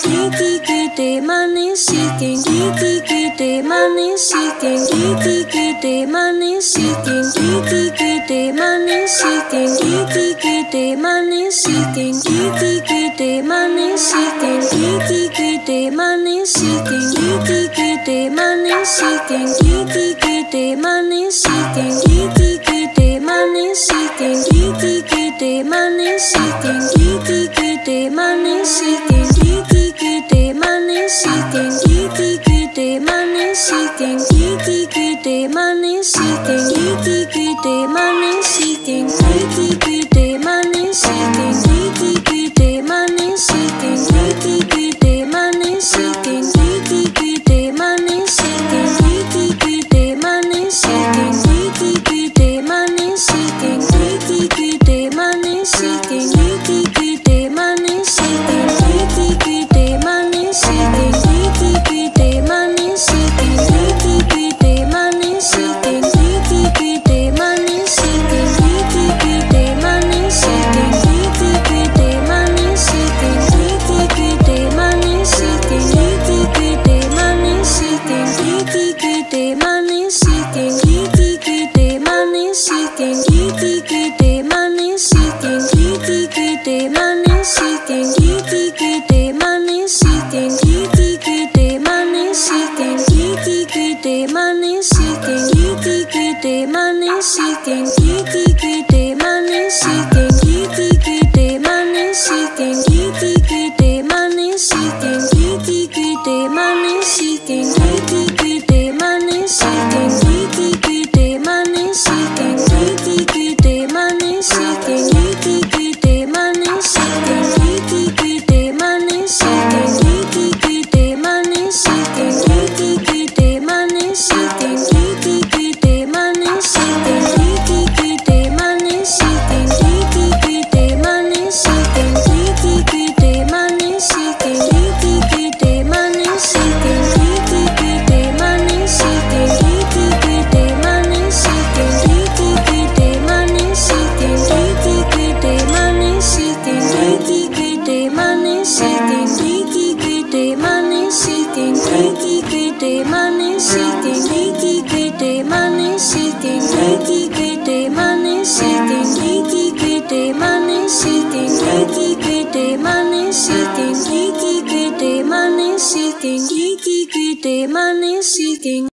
Kiki kite money seeking. Kiki kite money seeking. Kiki kite money seeking. Kiki kite money seeking. Kiki kite money seeking. Kiki kite money seeking. Kiki kite money seeking. Kiki kite money seeking. Kiki kite money seeking. Kiki kite money seeking. Kiki kite 手ーマして生きて demon is seeking money seeking. money money money money Nikki money